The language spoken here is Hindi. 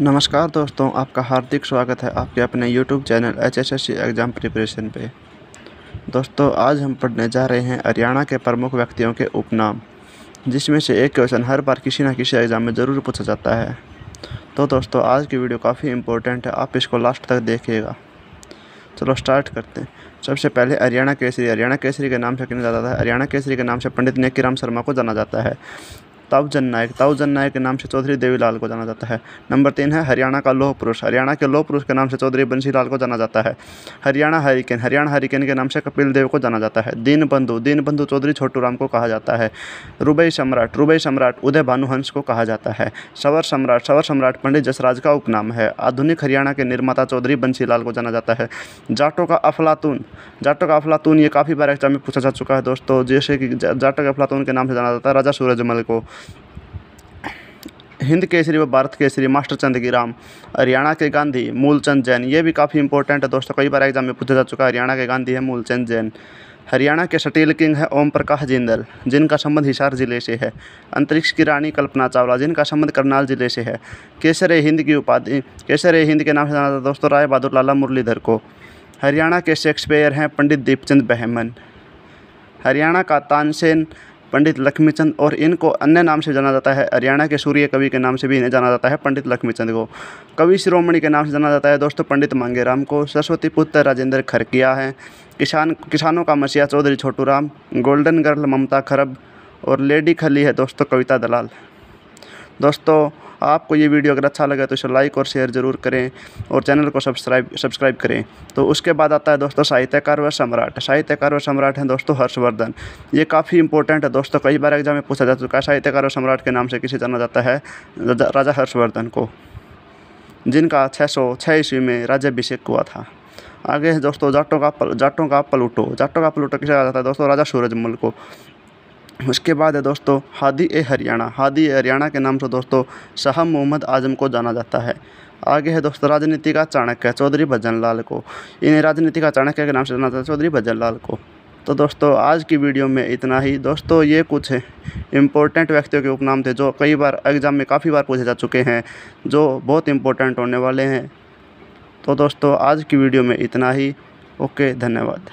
नमस्कार दोस्तों, आपका हार्दिक स्वागत है आपके अपने YouTube channel H S S exam preparation पे। दोस्तों, आज हम पढ़ने जा रहे हैं हरियाणा के प्रमुख व्यक्तियों के उपनाम, जिसमें से एक क्वेश्चन हर बार किसी न किसी एग्ज़ाम में ज़रूर पूछा जाता है। तो दोस्तों, आज की वीडियो काफ़ी इंपॉर्टेंट है, आप इसको लास्ट तक देखिएगा। चलो स्टार्ट करते हैं। सबसे पहले हरियाणा केसरी। हरियाणा केसरी के नाम से किया जाता है? हरियाणा केसरी के नाम से पंडित नेकीराम शर्मा को जाना जाता है। ताऊजन नायक ताऊजन नायक के नाम से चौधरी देवीलाल को जाना जाता है। नंबर तीन है हरियाणा का लोह पुरुष। हरियाणा के लोह पुरुष के नाम से चौधरी बंसीलाल को जाना जाता है। हरियाणा हरिकेन हरियाणा हरिकेन के नाम से कपिल देव को जाना जाता है। दीन बंधु दीन बंधु चौधरी छोटू राम को कहा जाता है। रुबई सम्राट रुबई सम्राट उदय भानुहंस को कहा जाता है। सवर सम्राट सवर सम्राट पंडित जसराज का उपनाम है। आधुनिक हरियाणा के निर्माता चौधरी बंसीलाल को जाना जाता है। जाटों का अफलातून, जाटों का अफलातून ये काफ़ी बार एग्ज़ाम में पूछा जा चुका है दोस्तों। जैसे कि जाटों के अफलातून के नाम से जाना जाता है राजा सूरजमल को। हिंद केसरी व भारत केसरी, मास्टर चंद की राम हरियाणा के गांधी मूलचंद जैन, ये भी काफ़ी इंपॉर्टेंट है दोस्तों, कई बार एग्ज़ाम में पूछा जा चुका है, हरियाणा के गांधी है मूलचंद जैन। हरियाणा के स्टील किंग है ओम प्रकाश जिंदल, जिनका संबंध हिसार ज़िले से है। अंतरिक्ष की रानी कल्पना चावला, जिनका संबंध करनाल ज़िले से है। केसर ए हिंद की उपाधि, केसर ए हिंद के नाम से जाना जाता दोस्तों, राय बहादुर लाला मुरलीधर को। हरियाणा के शेक्सपियर हैं पंडित दीपचंद बहमन। हरियाणा का तानसेन पंडित लक्ष्मीचंद और इनको अन्य नाम से जाना जाता है। हरियाणा के सूर्य कवि के नाम से भी इन्हें जाना जाता है पंडित लक्ष्मीचंद को। कवि शिरोमणि के नाम से जाना जाता है दोस्तों पंडित मांगेराम को। सरस्वती पुत्र राजेंद्र खरकिया है। किसान, किसानों का मसीहा चौधरी छोटू राम गोल्डन गर्ल ममता खरब और लेडी खली है दोस्तों कविता दलाल। दोस्तों, आपको ये वीडियो अगर अच्छा लगे तो इसे लाइक और शेयर ज़रूर करें और चैनल को सब्सक्राइब सब्सक्राइब करें। तो उसके बाद आता है दोस्तों, साहित्यकार व सम्राट। साहित्यकार व सम्राट हैं दोस्तों हर्षवर्धन। ये काफ़ी इंपॉर्टेंट है दोस्तों, कई बार एग्ज़ाम में पूछा जा चुका है, साहित्यकार व सम्राट के नाम से किसे जाना जाता है? राजा हर्षवर्धन को, जिनका छः सौ छः ईस्वी में राज्याभिषेक हुआ था। आगे दोस्तों, जाटों का जाटों का पलूटो। जाटों का पलूटो किसे कहा जाता है दोस्तों? राजा सूरजमल को। उसके बाद है दोस्तों, हादी ए हरियाणा। हादी ए हरियाणा के नाम से दोस्तों, शाह मोहम्मद आज़म को जाना जाता है। आगे है दोस्तों, राजनीति का चाणक्य चौधरी भजन लाल को। इन्हें राजनीति का चाणक्य के नाम से जाना जाता है, चौधरी भजन लाल को। तो दोस्तों, आज की वीडियो में इतना ही। दोस्तों, ये कुछ इम्पोर्टेंट व्यक्तियों के उपनाम थे, जो कई बार एग्ज़ाम में काफ़ी बार पूछे जा चुके हैं, जो बहुत इम्पोर्टेंट होने वाले हैं। तो दोस्तों, आज की वीडियो में इतना ही। ओके, धन्यवाद।